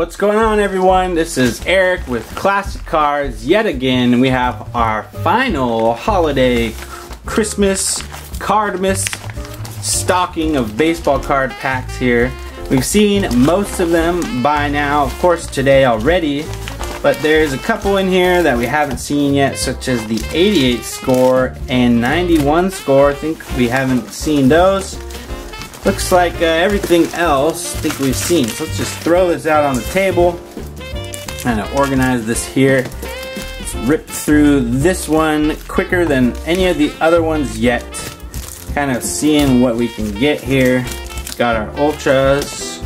What's going on everyone? This is Eric with Classic Cards. Yet again, we have our final holiday Christmas Cardmas stocking of baseball card packs here. We've seen most of them by now, of course today already, but there's a couple in here that we haven't seen yet, such as the 88 score and 91 score. I think we haven't seen those. Looks like uh, everything else I think we've seen. So let's just throw this out on the table. Kind of organize this here. Let's rip through this one quicker than any of the other ones yet. Kind of seeing what we can get here. Got our ultras.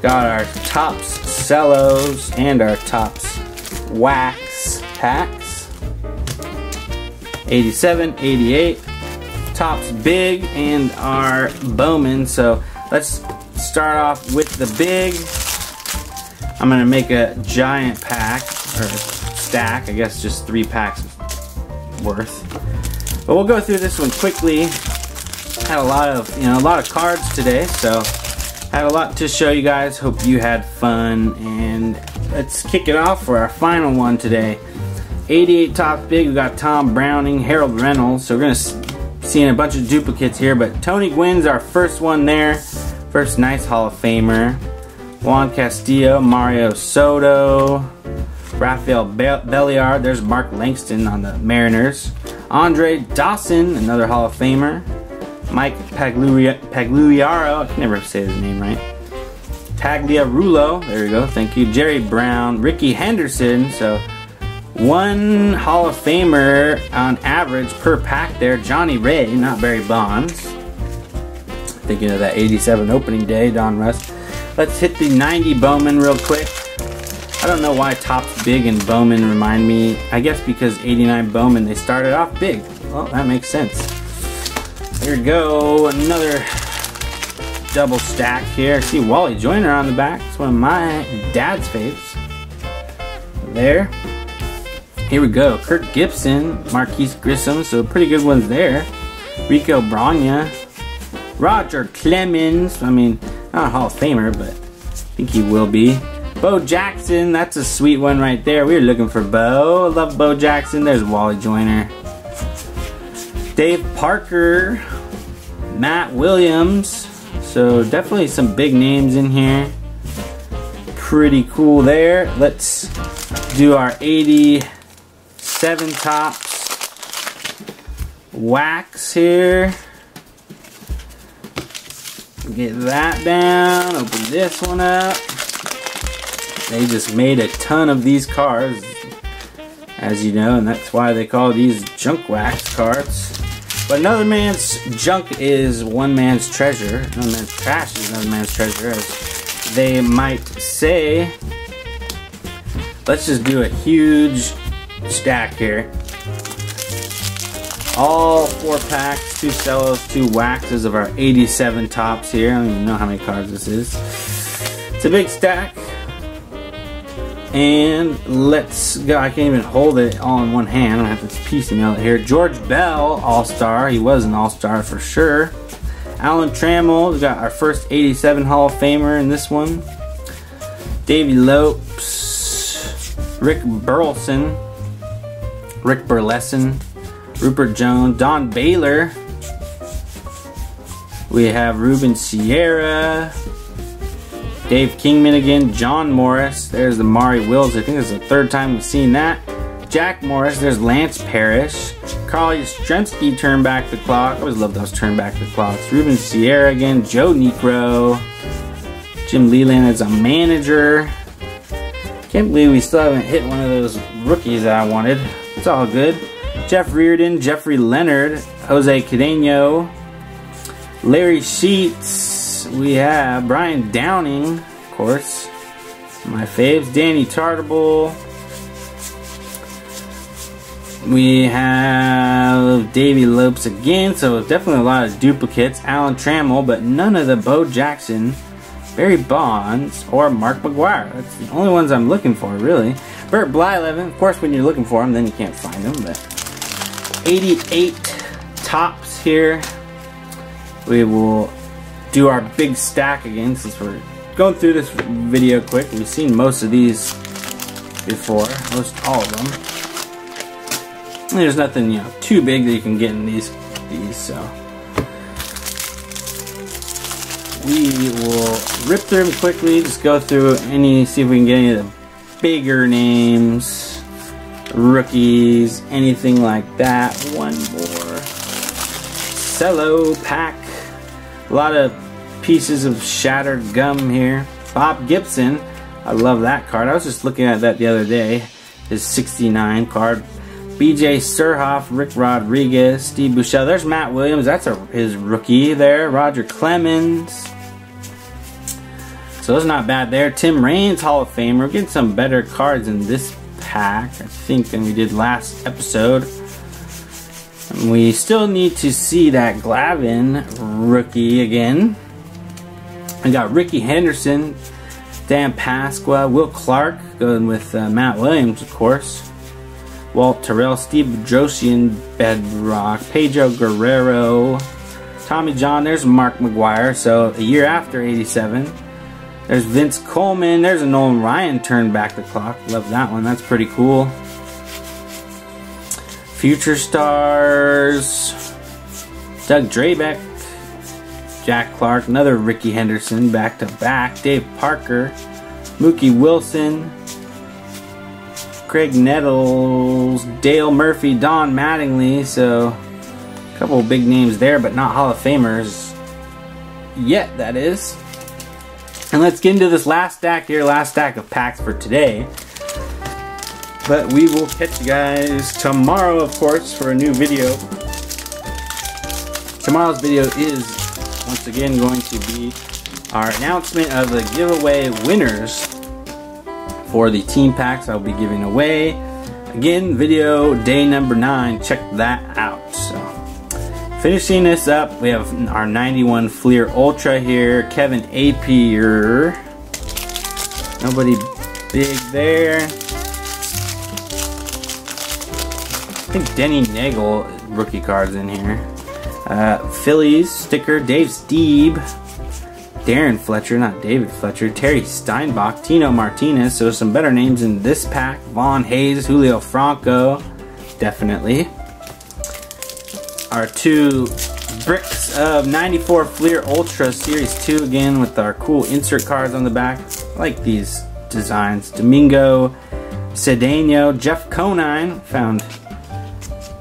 Got our Topps cellos and our Topps wax packs. 87, 88, Topps big and our Bowman. So let's start off with the big. I'm gonna make a giant pack or stack. I guess just three packs worth. But we'll go through this one quickly. Had a lot of you know a lot of cards today, so had a lot to show you guys. Hope you had fun and let's kick it off for our final one today. 88 Topps big. We got Tom Browning, Harold Reynolds. So we're gonna seeing a bunch of duplicates here, but Tony Gwynn's our first one there. First nice Hall of Famer. Juan Castillo, Mario Soto, Rafael Be Belliard. There's Mark Langston on the Mariners. Andre Dawson, another Hall of Famer. Mike Pagliaro, I can never say his name right. Pagliarulo, there you go, thank you. Jerry Brown, Rickey Henderson, so one Hall of Famer on average per pack there, Johnny Ray, not Barry Bonds. Thinking of that 87 opening day, Donruss. Let's hit the 90 Bowman real quick. I don't know why Topps Big and Bowman remind me. I guess because 89 Bowman, they started off big. Well, that makes sense. Here we go, another double stack here. I see Wally Joyner on the back. It's one of my dad's faves. There. Here we go. Kirk Gibson, Marquis Grissom, so pretty good ones there. Rico Brogna, Roger Clemens, I mean, not a Hall of Famer, but I think he will be. Bo Jackson, that's a sweet one right there. We were looking for Bo. I love Bo Jackson. There's Wally Joyner. Dave Parker, Matt Williams. So definitely some big names in here. Pretty cool there. Let's do our 80 seven Topps wax here. Get that down, open this one up. They just made a ton of these cards, as you know, and that's why they call these junk wax cards. But another man's junk is one man's treasure. Another man's trash is another man's treasure, as they might say. Let's just do a huge stack here. All four packs, two cellos, two waxes of our 87 Topps here. I don't even know how many cards this is. It's a big stack. And let's go. I can't even hold it all in one hand. I have to piecemeal it here. George Bell, All-Star. He was an All-Star for sure. Alan Trammell, we got our first 87 Hall of Famer in this one. Davey Lopes, Rick Burleson, Rick Burleson, Rupert Jones, Don Baylor. We have Ruben Sierra, Dave Kingman again, John Morris. There's the Maury Wills. I think this is the third time we've seen that. Jack Morris. There's Lance Parrish. Carl Yastrzemski turned back the clock. I always love those turn back the clocks. Ruben Sierra again. Joe Niekro. Jim Leyland as a manager. Can't believe we still haven't hit one of those rookies that I wanted. It's all good. Jeff Reardon, Jeffrey Leonard, Jose Cadeno, Larry Sheets. We have Brian Downing, of course. My faves. Danny Tartabull. We have Davey Lopes again, so definitely a lot of duplicates. Alan Trammell, but none of the Bo Jackson, Barry Bonds, or Mark McGwire. That's the only ones I'm looking for, really. Bert Blyleven, of course, when you're looking for them, then you can't find them, but 88 Topps here. We will do our big stack again since we're going through this video quick. We've seen most of these before, most all of them. There's nothing, you know, too big that you can get in these, these, so. We will rip through them quickly, just go through any, see if we can get any of the bigger names, rookies, anything like that. One more. Cello pack. A lot of pieces of shattered gum here. Bob Gibson. I love that card. I was just looking at that the other day. His 69 card. BJ Surhoff, Rick Rodriguez, Steve Buechele. There's Matt Williams. That's a, his rookie there. Roger Clemens. So it's not bad there. Tim Raines, Hall of Famer. We're getting some better cards in this pack, I think, than we did last episode. And we still need to see that Glavine rookie again. I got Rickey Henderson, Dan Pasqua, Will Clark, going with uh, Matt Williams, of course. Walt Terrell, Steve Josian, Bedrock, Pedro Guerrero, Tommy John, there's Mark McGwire, so a year after 87. There's Vince Coleman, there's a Nolan Ryan turn back the clock. Love that one, that's pretty cool. Future Stars, Doug Drabek, Jack Clark, another Rickey Henderson back to back, Dave Parker, Mookie Wilson, Craig Nettles, Dale Murphy, Don Mattingly, so a couple big names there, but not Hall of Famers yet, that is. And let's get into this last stack here, last stack of packs for today. But we will catch you guys tomorrow, of course, for a new video. Tomorrow's video is once again going to be our announcement of the giveaway winners for the team packs I'll be giving away. Again, video day number nine. Check that out. Finishing this up, we have our 91 Fleer Ultra here. Kevin Appier. Nobody big there. I think Denny Neagle rookie cards in here. Uh, Phillies sticker, Dave Stieb, Darren Fletcher, not David Fletcher, Terry Steinbach, Tino Martinez, so some better names in this pack. Von Hayes, Julio Franco, definitely. Our two bricks of 94 Fleer Ultra Series 2 again with our cool insert cards on the back. I like these designs. Domingo Cedeno, Jeff Conine, found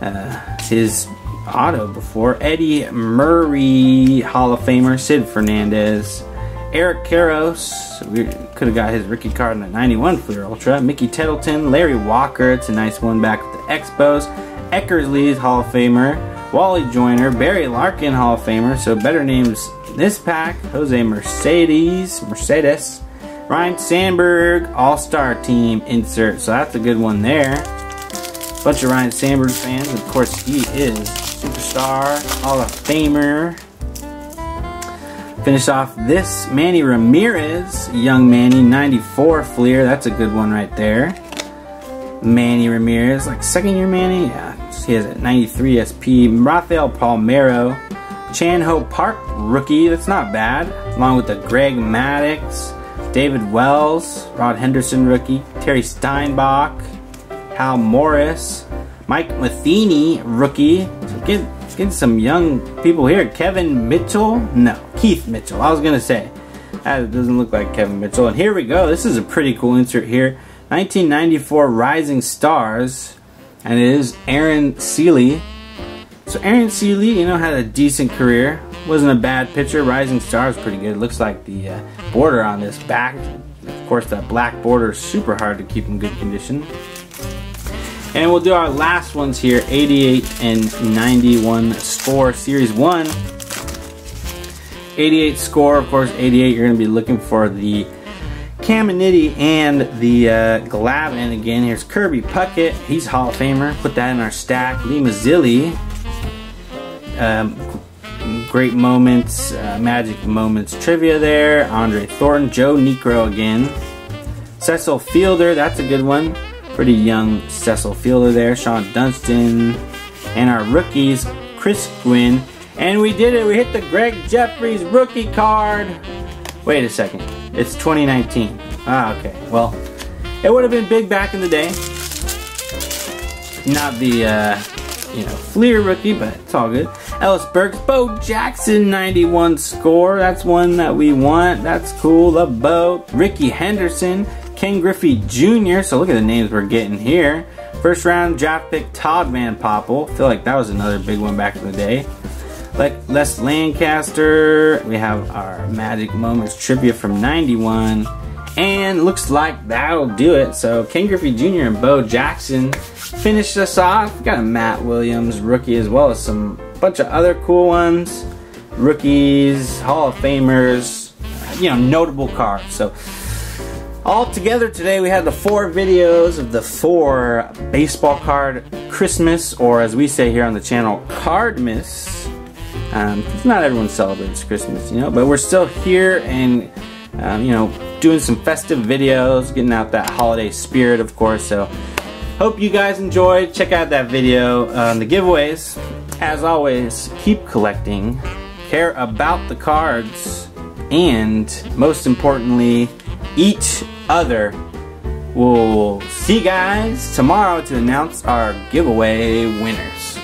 uh, his auto before. Eddie Murray, Hall of Famer. Sid Fernandez. Eric Karros. We could have got his rookie card in the 91 Fleer Ultra. Mickey Tettleton. Larry Walker. It's a nice one back at the Expos. Eckersley's Hall of Famer. Wally Joyner. Barry Larkin Hall of Famer. So better names this pack. Jose Mercedes. Mercedes. Ryne Sandberg All-Star Team insert. So that's a good one there. Bunch of Ryne Sandberg fans. Of course, he is superstar, Hall of Famer. Finish off this Manny Ramirez, young Manny, 94 Fleer. That's a good one right there. Manny Ramirez, like second year Manny. Yeah, he has a 93 SP. Rafael Palmeiro, Chan Ho Park rookie. That's not bad. Along with the Greg Maddux, David Wells, Rod Henderson rookie, Terry Steinbach, Hal Morris, Mike Matheny rookie. So get getting some young people here. Kevin Mitchell? No, Keith Mitchell. I was gonna say. That doesn't look like Kevin Mitchell. And here we go. This is a pretty cool insert here. 1994 Rising Stars. And it is Aaron Sele. So Aaron Sele, you know, had a decent career. Wasn't a bad pitcher. Rising Stars pretty good. Looks like the uh, border on this back. Of course, that black border is super hard to keep in good condition. And we'll do our last ones here, 88 and 91 score, Series 1. 88 score, of course, 88, you're going to be looking for the Caminiti and the uh, Glavine again. Here's Kirby Puckett, he's Hall of Famer. Put that in our stack. Lee Mazzilli, um, great moments, uh, magic moments trivia there. Andre Thornton, Joe Niekro again. Cecil Fielder, that's a good one pretty young Cecil Fielder there, Shawon Dunston, and our rookies, Chris Gwynn. And we did it, we hit the Gregg Jefferies rookie card. Wait a second. It's 2019. Ah, okay. Well, it would have been big back in the day. Not the, uh, you know, Fleer rookie, but it's all good. Ellis Burks, Bo Jackson 91 score. That's one that we want. That's cool. The Bo. Rickey Henderson, Ken Griffey Jr. So look at the names we're getting here. First round draft pick Todd Van Poppel. feel like that was another big one back in the day. Like Les Lancaster. We have our Magic Moments trivia from 91. And looks like that'll do it. So Ken Griffey Jr. and Bo Jackson finished us off. We got a Matt Williams rookie as well as some bunch of other cool ones. Rookies, Hall of Famers, you know, notable cards. So all together today we had the four videos of the four baseball card Christmas, or as we say here on the channel, Cardmas. Um, not everyone celebrates Christmas, you know, but we're still here and, um, you know, doing some festive videos, getting out that holiday spirit, of course. So, hope you guys enjoyed. Check out that video on the giveaways. As always, keep collecting, care about the cards, and most importantly, each other. We'll see you guys tomorrow to announce our giveaway winners.